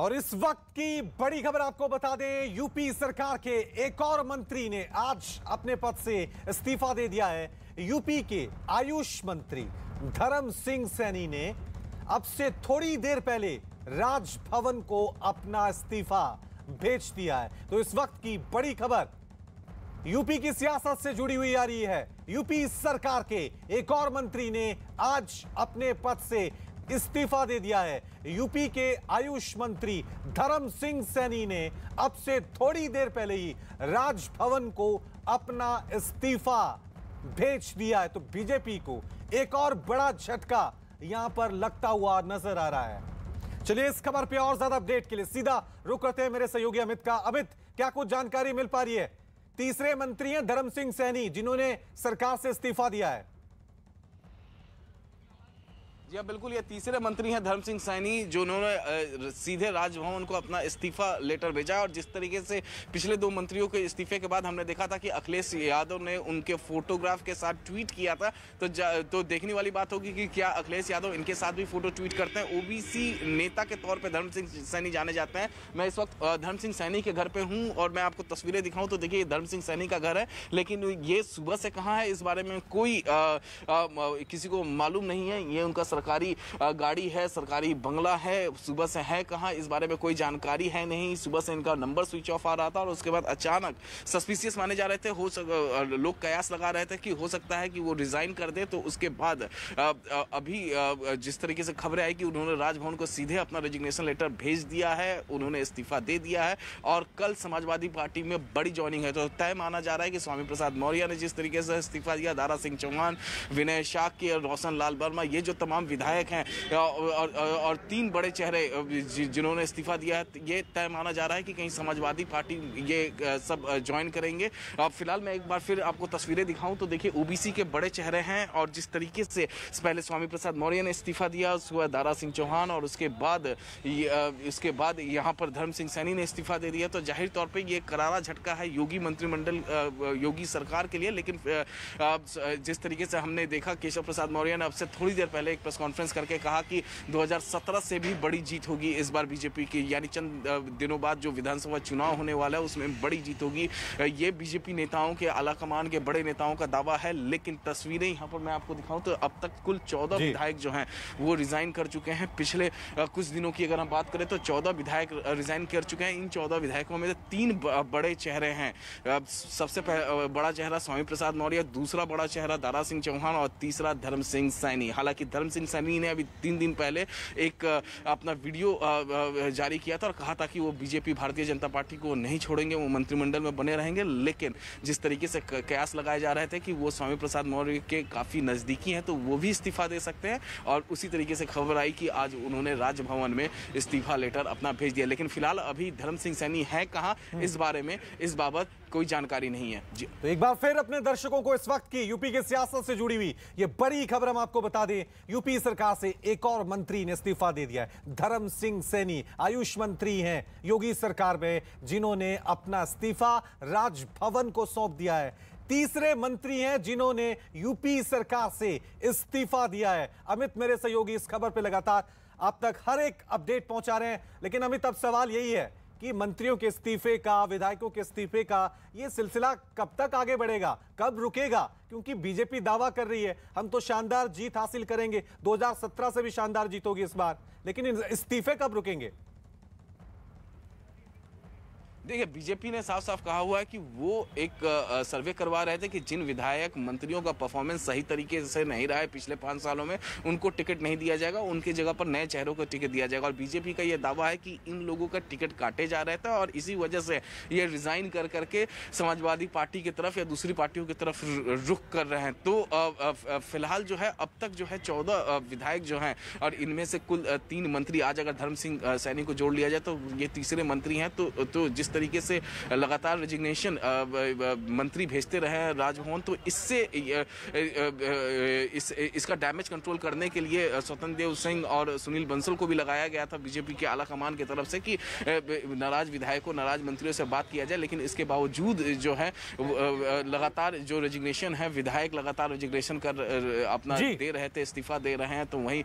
और इस वक्त की बड़ी खबर आपको बता दें, यूपी सरकार के एक और मंत्री ने आज अपने पद से इस्तीफा दे दिया है। यूपी के आयुष मंत्री धर्म सिंह सैनी ने अब से थोड़ी देर पहले राजभवन को अपना इस्तीफा भेज दिया है। तो इस वक्त की बड़ी खबर, यूपी की सियासत से जुड़ी हुई आ रही है। यूपी सरकार के एक और मंत्री ने आज अपने पद से इस्तीफा दे दिया है। यूपी के आयुष मंत्री धर्म सिंह सैनी ने अब से थोड़ी देर पहले ही राजभवन को अपना इस्तीफा भेज दिया है। तो बीजेपी को एक और बड़ा झटका यहाँ पर लगता हुआ नज़र आ रहा है। चलिए, इस खबर पे और ज़्यादा अपडेट के लिए सीधा रुक करते हैं मेरे सहयोगी अमित का। अमित, क्या कुछ जानकारी मिल पा रही है? तीसरे मंत्री हैं धर्म सिंह सैनी, जिन्होंने सरकार से इस्तीफा दिया है। जी हाँ बिल्कुल, ये तीसरे मंत्री हैं धर्म सिंह सैनी जो उन्होंने सीधे राजभवन को अपना इस्तीफा लेटर भेजा और जिस तरीके से पिछले दो मंत्रियों के इस्तीफे के बाद हमने देखा था कि अखिलेश यादव ने उनके फोटोग्राफ के साथ ट्वीट किया था तो तो देखने वाली बात होगी कि क्या अखिलेश यादव इनके साथ भी फ़ोटो ट्वीट करते हैं। ओबीसी नेता के तौर पर धर्म सिंह सैनी जाने जाते हैं। मैं इस वक्त धर्म सिंह सैनी के घर पर हूँ और मैं आपको तस्वीरें दिखाऊँ तो देखिए धर्म सिंह सैनी का घर है। लेकिन ये सुबह से कहाँ है, इस बारे में कोई किसी को मालूम नहीं है। ये उनका सरकारी गाड़ी है सरकारी बंगला है सुबह से है कहाँ इस बारे में कोई जानकारी है नहीं। सुबह से इनका नंबर स्विच ऑफ़ आ रहा था और उसके बाद अचानक सस्पिशियस माने जा रहे थे हो सक, लोग कयास लगा रहे थे कि हो सकता है कि वो रिजाइन कर दे तो उसके बाद अभी जिस तरीके से खबरें आई कि उन्होंने राजभवन को सीधे अपना रेजिग्नेशन लेटर भेज दिया है उन्होंने इस्तीफा दे दिया है और कल समाजवादी पार्टी में बड़ी ज्वाइनिंग है। तो तय माना जा रहा है कि स्वामी प्रसाद मौर्य ने जिस तरीके से इस्तीफा दिया दारा सिंह चौहान विनय शाह शाक्य रोशन लाल वर्मा ये जो तमाम विधायक हैं और, और, और तीन बड़े चेहरे जिन्होंने इस्तीफा दिया है ये तय माना जा रहा है कि कहीं समाजवादी पार्टी ये सब ज्वाइन करेंगे। अब फ़िलहाल मैं एक बार फिर आपको तस्वीरें दिखाऊँ तो देखिए ओबीसी के बड़े चेहरे हैं और जिस तरीके से पहले स्वामी प्रसाद मौर्य ने इस्तीफा दिया उसके बाद दारा सिंह चौहान और उसके बाद इसके बाद यहाँ पर धर्म सिंह सैनी ने इस्तीफा दे दिया। तो ज़ाहिर तौर पर ये करारा झटका है योगी मंत्रिमंडल योगी सरकार के लिए लेकिन जिस तरीके से हमने देखा केशव प्रसाद मौर्य ने अब से थोड़ी देर पहले एक प्रेस कॉन्फ्रेंस करके कहा कि 2017 से भी बड़ी जीत होगी इस बार बीजेपी की। यानी चंद दिनों बाद जो विधानसभा चुनाव होने वाला है उसमें बड़ी जीत होगी। ये बीजेपी नेताओं के आला कमान के बड़े नेताओं का दावा है लेकिन तस्वीरें यहाँ पर मैं आपको दिखाऊँ तो अब तक कुल चौदह विधायक जो हैं वो रिजाइन कर चुके हैं। पिछले कुछ दिनों की अगर हम बात करें तो चौदह विधायक रिजाइन कर चुके हैं। इन चौदह विधायकों में तीन बड़े चेहरे हैं। सबसे बड़ा चेहरा स्वामी प्रसाद मौर्य दूसरा बड़ा चेहरा दारा सिंह चौहान और तीसरा धर्म सिंह सैनी। हालाँकि धर्म सिंह सैनी ने अभी तीन दिन पहले एक अपना वीडियो जारी किया था और कहा था कि वो बीजेपी भारतीय जनता पार्टी को नहीं छोड़ेंगे वो मंत्रिमंडल में बने रहेंगे। लेकिन जिस तरीके से कयास लगाए जा रहे थे कि वो स्वामी प्रसाद मौर्य के काफ़ी नज़दीकी हैं तो वो भी इस्तीफा दे सकते हैं। और उसी तरीके से खबर आई कि आज उन्होंने राजभवन में इस्तीफा लेटर अपना भेज दिया। लेकिन फ़िलहाल अभी धर्म सिंह सैनी है कहाँ इस बारे में इस बाबत कोई जानकारी नहीं है। जी। तो एक बार फिर अपने दर्शकों को इस वक्त की यूपी की सियासत से जुड़ी हुई ये बड़ी खबर हम आपको बता दें। यूपी सरकार से एक और मंत्री ने इस्तीफा दे दिया है। धर्म सिंह सैनी आयुष मंत्री हैं। योगी सरकार में जिन्होंने अपना इस्तीफा राजभवन को सौंप दिया है। तीसरे मंत्री हैं जिन्होंने यूपी सरकार से इस्तीफा दिया है। अमित, मेरे सहयोगी, इस खबर पर लगातार आप तक हर एक अपडेट पहुँचा रहे हैं, लेकिन अमित, अब सवाल यही है कि मंत्रियों के इस्तीफे का, विधायकों के इस्तीफे का, ये सिलसिला कब तक आगे बढ़ेगा, कब रुकेगा? क्योंकि बीजेपी दावा कर रही है, हम तो शानदार जीत हासिल करेंगे। 2017 से भी शानदार जीत होगी इस बार, लेकिन इस्तीफे कब रुकेंगे? देखिए बीजेपी ने साफ़ साफ़ कहा हुआ है कि वो एक सर्वे करवा रहे थे कि जिन विधायक मंत्रियों का परफॉर्मेंस सही तरीके से नहीं रहा है पिछले पाँच सालों में उनको टिकट नहीं दिया जाएगा उनकी जगह पर नए चेहरों को टिकट दिया जाएगा। और बीजेपी का ये दावा है कि इन लोगों का टिकट काटे जा रहे थे और इसी वजह से ये रिजाइन कर करके समाजवादी पार्टी की तरफ़ या दूसरी पार्टियों की तरफ़ रुख कर रहे हैं। तो फ़िलहाल जो है अब तक जो है चौदह विधायक जो हैं और इनमें से कुल तीन मंत्री आज अगर धर्म सिंह सैनी को जोड़ लिया जाए तो ये तीसरे मंत्री हैं। तो, तो जिस जिस तरीके से लगातार रेजिग्नेशन मंत्री भेजते रहे हैं राजभवन तो इससे इस इसका डैमेज कंट्रोल करने के लिए स्वतंत्र देव सिंह और सुनील बंसल को भी लगाया गया था बीजेपी के आला कमान की तरफ़ से कि नाराज़ विधायकों नाराज़ मंत्रियों से बात किया जाए लेकिन इसके बावजूद जो है लगातार जो रेजिग्नेशन है विधायक लगातार रेजिग्नेशन कर अपना दे रहे थे इस्तीफा दे रहे हैं तो वहीं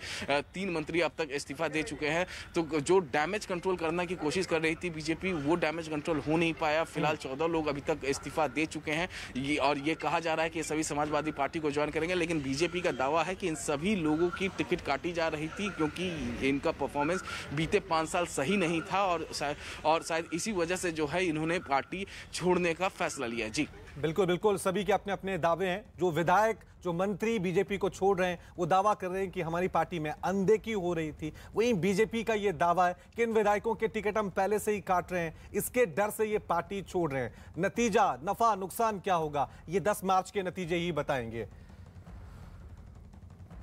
तीन मंत्री अब तक इस्तीफा दे चुके हैं तो जो डैमेज कंट्रोल करने की कोशिश कर रही थी बीजेपी वो डैमेज कंट्रोल हो नहीं पाया। फ़िलहाल चौदह लोग अभी तक इस्तीफा दे चुके हैं। ये और ये कहा जा रहा है कि सभी समाजवादी पार्टी को ज्वाइन करेंगे, लेकिन बीजेपी का दावा है कि इन सभी लोगों की टिकट काटी जा रही थी क्योंकि इनका परफॉर्मेंस बीते पाँच साल सही नहीं था और शायद और शायद इसी वजह से जो है इन्होंने पार्टी छोड़ने का फैसला लिया जी। बिल्कुल बिल्कुल। सभी के अपने अपने दावे हैं। जो विधायक, जो मंत्री बीजेपी को छोड़ रहे हैं, वो दावा कर रहे हैं कि हमारी पार्टी में अनदेखी हो रही थी। वहीं बीजेपी का ये दावा है कि इन विधायकों के टिकट हम पहले से ही काट रहे हैं। इसके डर से ये पार्टी छोड़ रहे हैं। नतीजा, नफा, नुकसान क्या होगा, ये दस मार्च के नतीजे ही बताएँगे।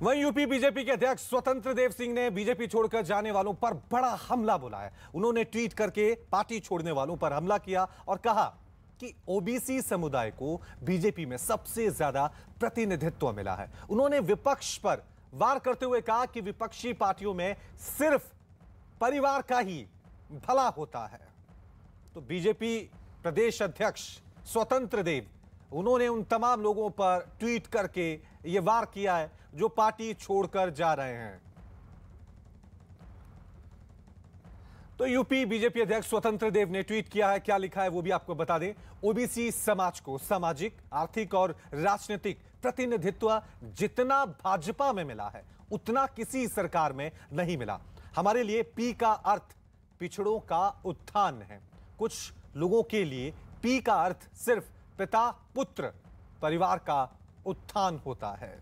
वहीं यूपी बीजेपी के अध्यक्ष स्वतंत्र देव सिंह ने बीजेपी छोड़कर जाने वालों पर बड़ा हमला बुलाया उन्होंने ट्वीट करके पार्टी छोड़ने वालों पर हमला किया और कहा कि ओबीसी समुदाय को बीजेपी में सबसे ज़्यादा प्रतिनिधित्व मिला है। उन्होंने विपक्ष पर वार करते हुए कहा कि विपक्षी पार्टियों में सिर्फ़ परिवार का ही भला होता है। तो बीजेपी प्रदेश अध्यक्ष स्वतंत्र देव, उन्होंने उन तमाम लोगों पर ट्वीट करके यह वार किया है जो पार्टी छोड़कर जा रहे हैं। तो यूपी बीजेपी अध्यक्ष स्वतंत्र देव ने ट्वीट किया है। क्या लिखा है वो भी आपको बता दें। ओबीसी समाज को सामाजिक, आर्थिक और राजनीतिक प्रतिनिधित्व जितना भाजपा में मिला है, उतना किसी सरकार में नहीं मिला। हमारे लिए पी का अर्थ पिछड़ों का उत्थान है। कुछ लोगों के लिए पी का अर्थ सिर्फ़ पिता पुत्र परिवार का उत्थान होता है।